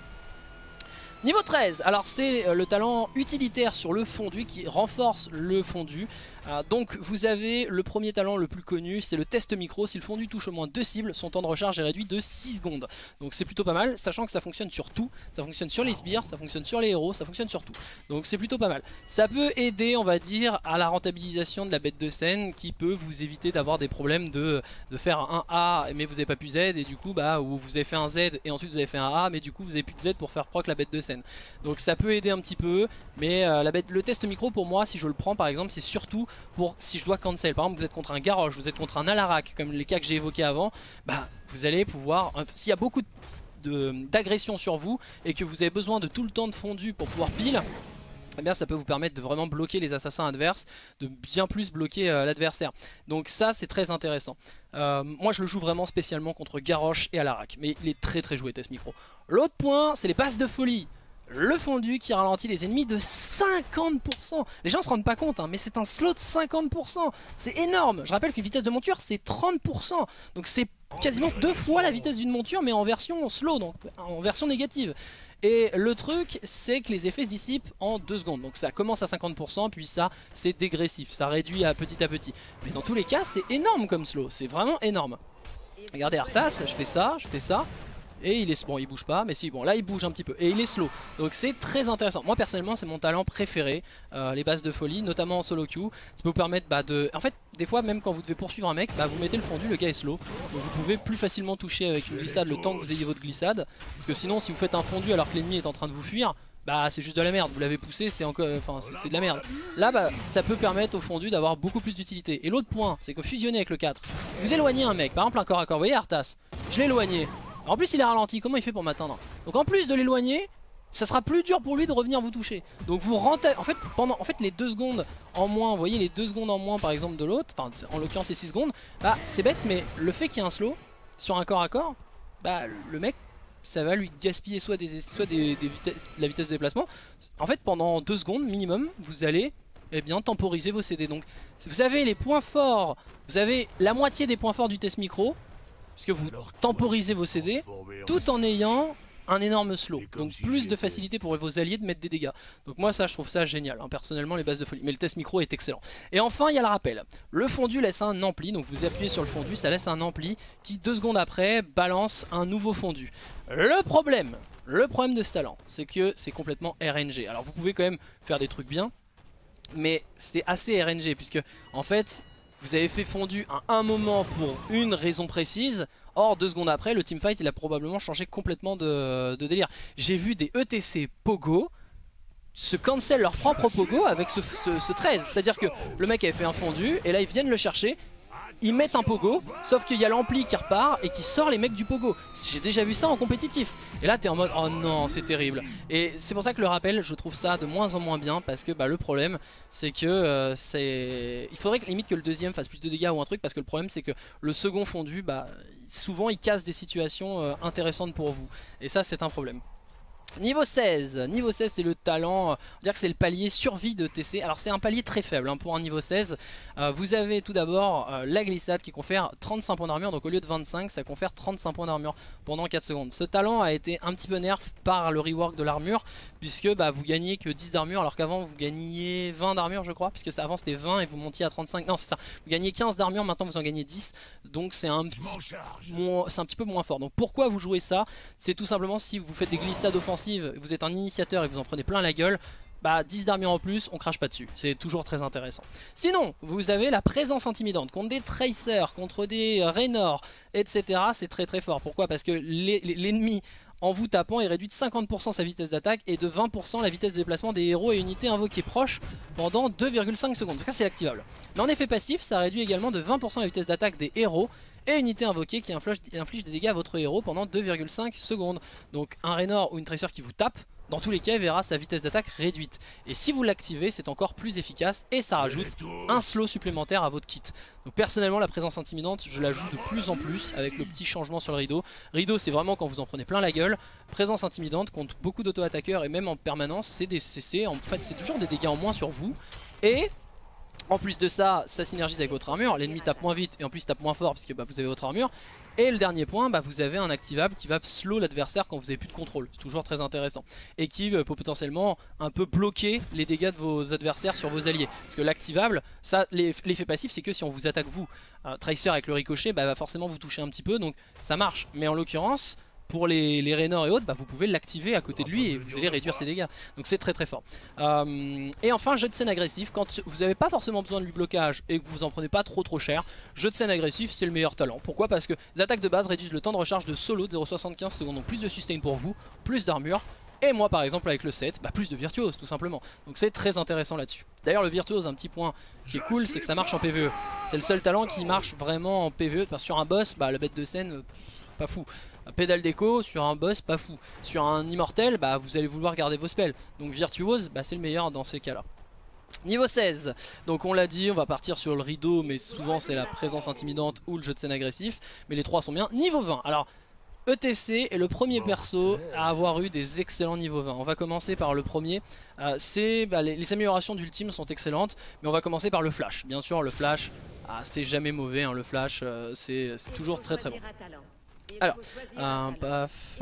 S1: Niveau 13, alors c'est euh, le talent utilitaire sur le fondu qui renforce le fondu. Euh, donc vous avez le premier talent le plus connu, c'est le test micro. Si le fondu touche au moins deux cibles, son temps de recharge est réduit de 6 secondes. Donc c'est plutôt pas mal, sachant que ça fonctionne sur tout. Ça fonctionne sur les sbires, ça fonctionne sur les héros, ça fonctionne sur tout. Donc c'est plutôt pas mal. Ça peut aider, on va dire, à la rentabilisation de la bête de scène qui peut vous éviter d'avoir des problèmes de, faire un A mais vous n'avez pas pu Z et du coup bah ou vous avez fait un Z et ensuite vous avez fait un A mais du coup vous avez plus de Z pour faire proc la bête de scène. Donc ça peut aider un petit peu mais euh, le test micro pour moi si je le prends par exemple c'est surtout pour si je dois cancel. Par exemple, vous êtes contre un Garrosh, vous êtes contre un Alarak, comme les cas que j'ai évoqués avant, bah, vous allez pouvoir, euh, s'il y a beaucoup d'agression sur vous et que vous avez besoin de tout le temps de fondu pour pouvoir pile, eh bien ça peut vous permettre de vraiment bloquer les assassins adverses, de bien plus bloquer euh, l'adversaire. Donc ça c'est très intéressant. Euh, moi je le joue vraiment spécialement contre Garrosh et Alarak, mais il est très très joué test micro. L'autre point c'est les passes de folie. Le fondu qui ralentit les ennemis de 50%. Les gens se rendent pas compte, hein, mais c'est un slow de 50%. C'est énorme. Je rappelle que vitesse de monture, c'est 30%. Donc c'est quasiment deux fois la vitesse d'une monture, mais en version slow, donc en version négative. Et le truc, c'est que les effets se dissipent en 2 secondes. Donc ça commence à 50%, puis ça, c'est dégressif. Ça réduit à petit à petit. Mais dans tous les cas, c'est énorme comme slow. C'est vraiment énorme. Regardez Arthas, je fais ça, je fais ça. Et il est bon, il bouge pas, mais si, bon, là il bouge un petit peu. Et il est slow. Donc c'est très intéressant. Moi personnellement, c'est mon talent préféré, euh, les bases de folie, notamment en solo queue. Ça peut vous permettre bah, de. En fait, des fois, même quand vous devez poursuivre un mec, bah, vous mettez le fondu, le gars est slow. Donc vous pouvez plus facilement toucher avec une glissade le temps que vous ayez votre glissade. Parce que sinon, si vous faites un fondu alors que l'ennemi est en train de vous fuir, bah c'est juste de la merde, vous l'avez poussé, c'est encore, enfin c'est de la merde. Là bah ça peut permettre au fondu d'avoir beaucoup plus d'utilité. Et l'autre point, c'est que fusionner avec le 4, vous éloignez un mec, par exemple un corps à corps, vous voyez Arthas, je l'ai éloigné, en plus il est ralenti, comment il fait pour m'atteindre? Donc en plus de l'éloigner, ça sera plus dur pour lui de revenir vous toucher. Donc vous rentrez, en fait pendant les 2 secondes en moins, vous voyez les 2 secondes en moins par exemple de l'autre, en l'occurrence c'est 6 secondes, bah c'est bête mais le fait qu'il y ait un slow sur un corps à corps, bah le mec ça va lui gaspiller soit, des, soit des, la vitesse de déplacement. En fait pendant 2 secondes minimum vous allez eh bien temporiser vos CD. Donc vous avez les points forts, vous avez la moitié des points forts du test micro, puisque vous temporisez vos CD tout en ayant un énorme slow. Donc plus de facilité pour vos alliés de mettre des dégâts. Donc moi ça je trouve ça génial, hein, personnellement les bases de folie. Mais le test micro est excellent. Et enfin il y a le rappel. Le fondu laisse un ampli, donc vous appuyez sur le fondu, ça laisse un ampli qui deux secondes après balance un nouveau fondu. Le problème, le problème de ce talent, c'est que c'est complètement RNG. Alors vous pouvez quand même faire des trucs bien, mais c'est assez RNG puisque en fait vous avez fait fondu à un moment pour une raison précise. Or, deux secondes après, le teamfight il a probablement changé complètement de, délire. J'ai vu des ETC Pogo se cancel leur propre Pogo avec ce, ce 13. C'est-à-dire que le mec avait fait un fondu et là ils viennent le chercher ils mettent un pogo, sauf qu'il y a l'ampli qui repart et qui sort les mecs du pogo. J'ai déjà vu ça en compétitif. Et là t'es en mode oh non c'est terrible. Et c'est pour ça que le rappel je trouve ça de moins en moins bien parce que bah, le problème c'est que euh, c'est... Il faudrait que, limite que le deuxième fasse plus de dégâts ou un truc parce que le problème c'est que le second fondu bah souvent il casse des situations euh, intéressantes pour vous. Et ça c'est un problème. Niveau 16, niveau 16 c'est le talent, on va dire que c'est le palier survie de TC, alors c'est un palier très faible hein, pour un niveau 16, euh, vous avez tout d'abord euh, la glissade qui confère 35 points d'armure, donc au lieu de 25 ça confère 35 points d'armure pendant 4 secondes. Ce talent a été un petit peu nerf par le rework de l'armure, puisque bah, vous gagnez que 10 d'armure alors qu'avant vous gagniez 20 d'armure je crois, puisque avant c'était 20 et vous montiez à 35, non c'est ça, vous gagnez 15 d'armure, maintenant vous en gagnez 10, donc c'est un, petit, un petit peu moins fort. Donc pourquoi vous jouez ça? C'est tout simplement si vous faites des glissades offensives vous êtes un initiateur et vous en prenez plein la gueule, bah 10 d'armure en plus, on crache pas dessus. C'est toujours très intéressant. Sinon, vous avez la présence intimidante contre des tracers, contre des Raynor, etc. C'est très très fort. Pourquoi? Parce que l'ennemi en vous tapant il réduit de 50% sa vitesse d'attaque et de 20% la vitesse de déplacement des héros et unités invoquées proches pendant 2,5 secondes. Ça c'est activable. Mais en effet passif, ça réduit également de 20% la vitesse d'attaque des héros et unité invoquée qui inflige, des dégâts à votre héros pendant 2,5 secondes. Donc un Raynor ou une Tracer qui vous tape, dans tous les cas, il verra sa vitesse d'attaque réduite. Et si vous l'activez, c'est encore plus efficace et ça rajoute un slow supplémentaire à votre kit. Donc personnellement, la présence intimidante, je la joue de plus en plus avec le petit changement sur le rideau. Rideau, c'est vraiment quand vous en prenez plein la gueule. Présence intimidante contre beaucoup d'auto-attaqueurs et même en permanence, c'est des CC. En fait, c'est toujours des dégâts en moins sur vous. Et en plus de ça, ça synergise avec votre armure, l'ennemi tape moins vite et en plus tape moins fort parce que bah, vous avez votre armure. Et le dernier point, bah, vous avez un activable qui va slow l'adversaire quand vous avez plus de contrôle. C'est toujours très intéressant. Et qui euh, peut potentiellement un peu bloquer les dégâts de vos adversaires sur vos alliés. Parce que l'activable, ça, l'effet passif, c'est que si on vous attaque vous, Tracer avec le ricochet, bah, va forcément vous toucher un petit peu, donc ça marche. Mais en l'occurrence, pour les, les et autres, bah, vous pouvez l'activer à côté de lui et vous allez réduire ses dégâts. Donc c'est très très fort. Euh, et enfin, jeu de scène agressif. Quand vous n'avez pas forcément besoin de lui blocage et que vous en prenez pas trop trop cher, jeu de scène agressif c'est le meilleur talent. Pourquoi? Parce que les attaques de base réduisent le temps de recharge de solo de 0,75 secondes. Donc plus de sustain pour vous, plus d'armure. Et moi par exemple avec le 7, bah, plus de virtuose tout simplement. Donc c'est très intéressant là-dessus. D'ailleurs le virtuose, un petit point qui est cool, c'est que ça marche en PvE. C'est le seul talent qui marche vraiment en PvE. Parce sur un boss, bah, la bête de scène, pas fou pédale d'écho sur un boss pas fou. Sur un immortel, bah, vous allez vouloir garder vos spells. Donc virtuose, bah, c'est le meilleur dans ces cas-là. Niveau 16, donc on l'a dit, on va partir sur le rideau, mais souvent c'est la présence intimidante ou le jeu de scène agressif, mais les trois sont bien. Niveau 20, alors ETC est le premier perso à avoir eu des excellents niveaux 20. On va commencer par le premier. Euh, c'est bah, les, améliorations d'ultime sont excellentes, mais on va commencer par le flash. Bien sûr, le flash, ah, c'est jamais mauvais. Hein, le flash, euh, c'est toujours très très bon. Alors, un paf.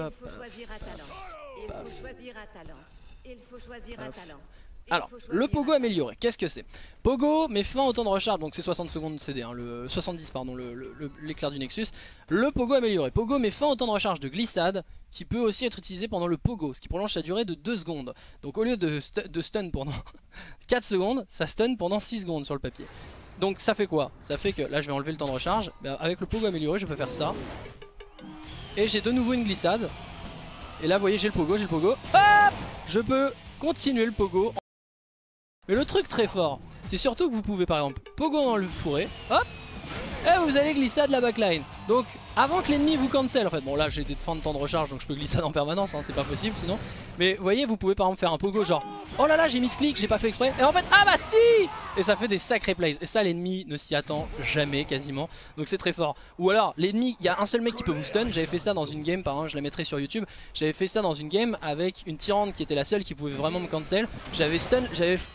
S1: Alors, le pogo amélioré, qu'est-ce que c'est? Pogo met fin au temps de recharge, donc c'est 60 secondes CD, hein, le, 70 pardon, l'éclair du Nexus. Le pogo amélioré, pogo met fin au temps de recharge de glissade, qui peut aussi être utilisé pendant le pogo, ce qui prolonge sa durée de 2 secondes. Donc au lieu de, stun pendant 4 secondes, ça stun pendant 6 secondes sur le papier. Donc ça fait quoi? Ça fait que, là je vais enlever le temps de recharge, ben, avec le pogo amélioré je peux faire ça. Et j'ai de nouveau une glissade. Et là vous voyez j'ai le pogo, j'ai le pogo. Hop Je peux continuer le pogo mais le truc très fort, c'est surtout que vous pouvez par exemple pogo dans le fourré, hop, et vous allez glisser de la backline. Donc avant que l'ennemi vous cancel en fait, bon là j'ai des fins de temps de recharge donc je peux glisser en permanence, hein, c'est pas possible sinon. Mais vous voyez vous pouvez par exemple faire un pogo genre oh là là j'ai mis ce clic, j'ai pas fait exprès et en fait ah bah si Et ça fait des sacrés plays et ça l'ennemi ne s'y attend jamais quasiment donc c'est très fort. Ou alors l'ennemi, il y a un seul mec qui peut vous stun, j'avais fait ça dans une game par exemple, je la mettrai sur YouTube, j'avais fait ça dans une game avec une tyrande qui était la seule qui pouvait vraiment me cancel. J'avais stun,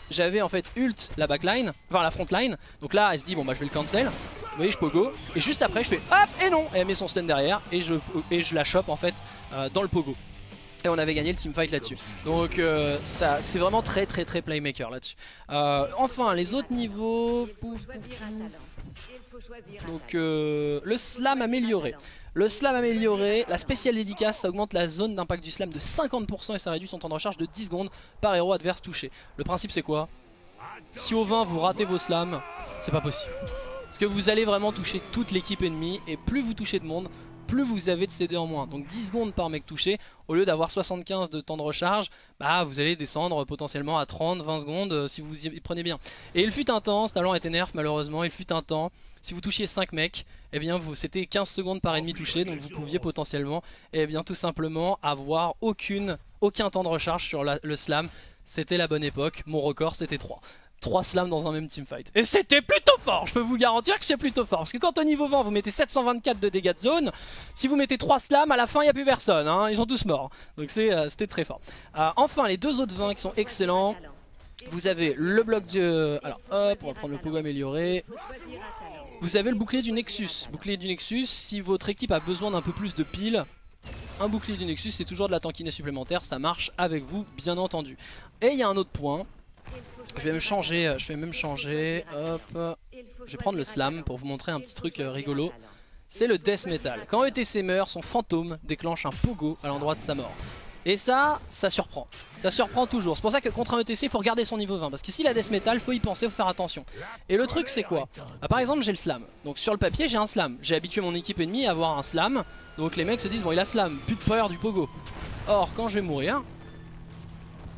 S1: j'avais en fait ult la backline, enfin la frontline, donc là elle se dit bon bah je vais le cancel. Vous voyez je pogo et juste après je fais hop et non et elle met son stun derrière et je, et je la chope en fait euh, dans le pogo. Et on avait gagné le teamfight là-dessus. Donc euh, c'est vraiment très très très playmaker là-dessus. Euh, enfin les autres niveaux. Donc le slam amélioré. Le slam amélioré, la spéciale dédicace, ça augmente la zone d'impact du slam de 50% et ça réduit son temps de recharge de 10 secondes par héros adverse touché. Le principe c'est quoi? Si au 20 vous ratez vos slams, c'est pas possible. Parce que vous allez vraiment toucher toute l'équipe ennemie et plus vous touchez de monde, plus vous avez de CD en moins. Donc 10 secondes par mec touché, au lieu d'avoir 75 de temps de recharge, bah vous allez descendre potentiellement à 30, 20 secondes euh, si vous y prenez bien. Et il fut un temps, ce talent était nerf malheureusement, il fut un temps, si vous touchiez 5 mecs, eh bien c'était 15 secondes par ennemi touché, donc vous pouviez potentiellement, eh bien tout simplement avoir aucune, aucun temps de recharge sur le slam. C'était la bonne époque, mon record c'était 3. 3 slams dans un même teamfight. Et c'était plutôt fort, je peux vous garantir que c'est plutôt fort. Parce que quand au niveau 20 vous mettez 724 de dégâts de zone, si vous mettez 3 slams, à la fin il n'y a plus personne, hein. ils sont tous morts. Donc euh, c'était très fort. Euh, enfin les deux autres 20 qui sont excellents, vous avez le bloc de... Alors hop, on va prendre le pogo amélioré. Vous avez le bouclier du Nexus. Bouclier du Nexus, si votre équipe a besoin d'un peu plus de piles, un bouclier du Nexus c'est toujours de la tankiness supplémentaire, ça marche avec vous bien entendu. Et il y a un autre point, je vais même changer, je vais même changer, hop, je vais prendre le slam pour vous montrer un petit truc euh, rigolo. C'est le death metal. Quand ETC meurt, son fantôme déclenche un pogo à l'endroit de sa mort. Et ça, ça surprend. Ça surprend toujours. C'est pour ça que contre un ETC, il faut regarder son niveau 20. Parce que s'il a Death Metal, faut y penser, faut faire attention. Et le truc, c'est quoi? Bah, Par exemple, j'ai le slam. Donc sur le papier, j'ai un slam. J'ai habitué mon équipe ennemie à avoir un slam. Donc les mecs se disent, bon, il a slam, plus de peur du pogo. Or, quand je vais mourir,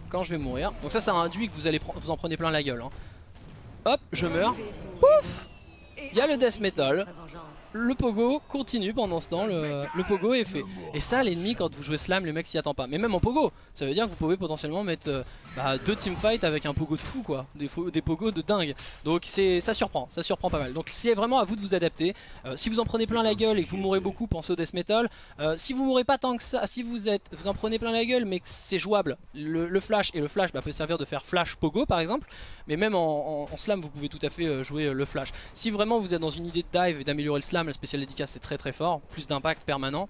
S1: quand je vais mourir. Donc ça, ça induit que vous allez vous en prenez plein la gueule. Hein. Hop, je meurs. Pouf Il y a le death metal le pogo continue pendant ce temps, le, pogo est fait. Et ça, l'ennemi, quand vous jouez slam, le mec s'y attend pas. Mais même en pogo, ça veut dire que vous pouvez potentiellement mettre euh, bah, deux teamfights avec un pogo de fou, quoi. Des, des pogos de dingue. Donc ça surprend, ça surprend pas mal. Donc c'est vraiment à vous de vous adapter. Euh, si vous en prenez plein la gueule et que vous mourrez beaucoup, pensez au death metal. Euh, si vous mourrez pas tant que ça, si vous êtes, vous en prenez plein la gueule, mais que c'est jouable, le, flash et le flash bah, peut servir de faire flash pogo par exemple. Mais même en, en slam, vous pouvez tout à fait jouer le flash. Si vraiment vous êtes dans une idée de dive et d'améliorer le slam, la spéciale dédicace c'est très très fort, plus d'impact permanent.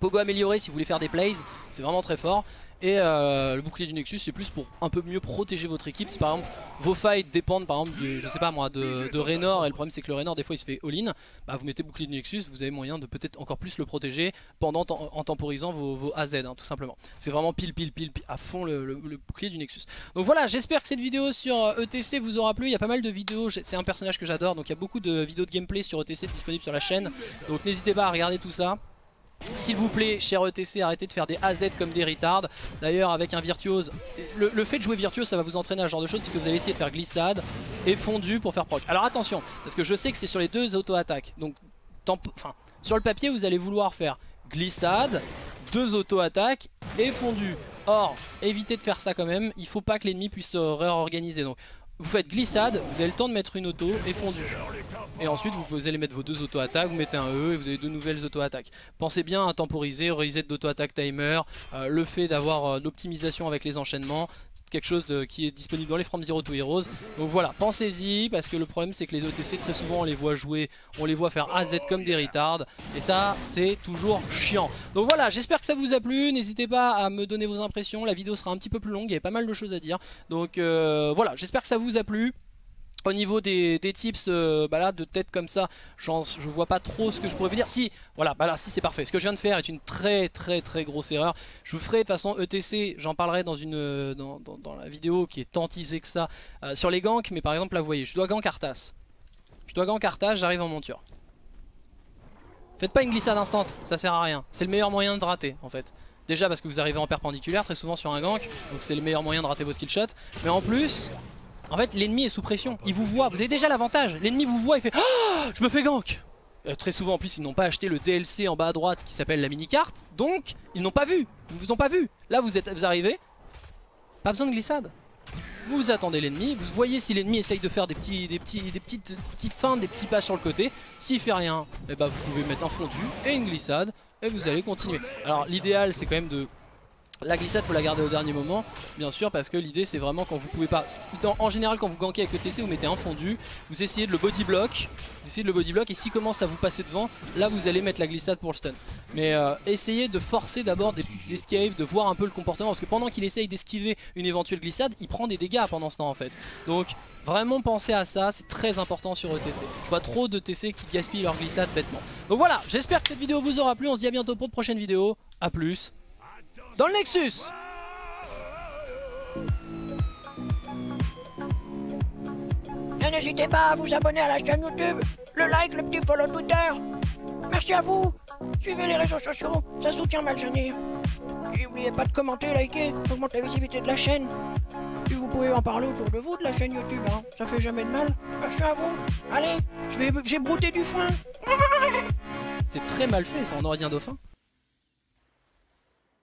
S1: Pogo amélioré si vous voulez faire des plays, c'est vraiment très fort. Et euh, le bouclier du Nexus c'est plus pour un peu mieux protéger votre équipe. Si par exemple vos fights dépendent par exemple de, je sais pas moi, de, Raynor. Et le problème c'est que le Raynor des fois il se fait all-in. Bah, Vous mettez bouclier du Nexus, vous avez moyen de peut-être encore plus le protéger Pendant en temporisant vos, AZ hein, tout simplement. C'est vraiment pile, pile pile à fond le, bouclier du Nexus. Donc voilà j'espère que cette vidéo sur ETC vous aura plu. Il y a pas mal de vidéos, c'est un personnage que j'adore. Donc il y a beaucoup de vidéos de gameplay sur ETC disponibles sur la chaîne. Donc n'hésitez pas à regarder tout ça s'il vous plaît, cher ETC, arrêtez de faire des AZ comme des retards. D'ailleurs, avec un virtuose, le, fait de jouer virtuose, ça va vous entraîner à ce genre de choses puisque vous allez essayer de faire glissade et fondu pour faire proc. Alors attention, parce que je sais que c'est sur les deux auto-attaques. Donc, sur le papier, vous allez vouloir faire glissade, deux auto-attaques et fondu. Or, évitez de faire ça quand même. Il faut pas que l'ennemi puisse se réorganiser. Donc, vous faites glissade, vous avez le temps de mettre une auto et fondu. Et ensuite vous allez mettre vos deux auto-attaques, vous mettez un E et vous avez deux nouvelles auto-attaques. Pensez bien à temporiser, reset d'auto-attaque timer, euh, le fait d'avoir euh, l'optimisation avec les enchaînements, quelque chose qui est disponible dans les From Zero to Heroes. Donc voilà, pensez-y, parce que le problème c'est que les OTC très souvent on les voit jouer, on les voit faire AZ comme des retards, et ça c'est toujours chiant. Donc voilà, j'espère que ça vous a plu, n'hésitez pas à me donner vos impressions, la vidéo sera un petit peu plus longue, il y a pas mal de choses à dire. Donc euh, voilà, j'espère que ça vous a plu. Au niveau des, tips euh, bah là, de tête comme ça, je vois pas trop ce que je pourrais vous dire. Si, voilà, bah là, si c'est parfait. Ce que je viens de faire est une très très très grosse erreur. Je vous ferai de façon ETC, j'en parlerai dans, une, euh, dans, la vidéo qui est tant que ça. Euh, sur les ganks, mais par exemple là vous voyez, je dois gank Arthas. Je dois gank Arthas, j'arrive en monture. Faites pas une glissade instant, ça sert à rien. C'est le meilleur moyen de rater en fait. Déjà parce que vous arrivez en perpendiculaire très souvent sur un gank, donc c'est le meilleur moyen de rater vos skill shots. Mais en plus, en fait, l'ennemi est sous pression. Il vous voit. Vous avez déjà l'avantage. L'ennemi vous voit. Il fait oh, Je me fais gank euh, Très souvent, en plus, ils n'ont pas acheté le DLC en bas à droite qui s'appelle la mini-carte. Donc, ils n'ont pas vu. Ils vous ont pas vu. Là, vous, êtes, vous. Pas besoin de glissade. Vous attendez l'ennemi. Vous voyez si l'ennemi essaye de faire des petits, des petits, des petites, des petits fins, des petits pas sur le côté. S'il fait rien, eh ben, vous pouvez mettre un fondu et une glissade. Et vous allez continuer. Alors, l'idéal, c'est quand même de la glissade faut la garder au dernier moment bien sûr parce que l'idée c'est vraiment quand vous pouvez pas En général quand vous gankez avec le TC vous mettez un fondu Vous essayez de le body block Vous essayez de le body block et s'il commence à vous passer devant Là vous allez mettre la glissade pour le stun. Mais euh, essayez de forcer d'abord des petites escapes De voir un peu le comportement Parce que pendant qu'il essaye d'esquiver une éventuelle glissade Il prend des dégâts pendant ce temps en fait. Donc vraiment pensez à ça C'est très important sur ETC Je vois trop de TC qui gaspillent leur glissade bêtement. Donc voilà j'espère que cette vidéo vous aura plu On se dit à bientôt pour de prochaines vidéos A plus dans le Nexus
S2: N'hésitez pas à vous abonner à la chaîne YouTube, le like, le petit follow Twitter. Merci à vous. Suivez les réseaux sociaux, ça soutient Maljané. Et n'oubliez pas de commenter, liker, ça augmente la visibilité de la chaîne. Et vous pouvez en parler autour de vous de la chaîne YouTube, hein. ça fait jamais de mal. Merci à vous. Allez, je vais j'ai brouté du foin.
S1: C'était très mal fait ça, on aurait dit un dauphin.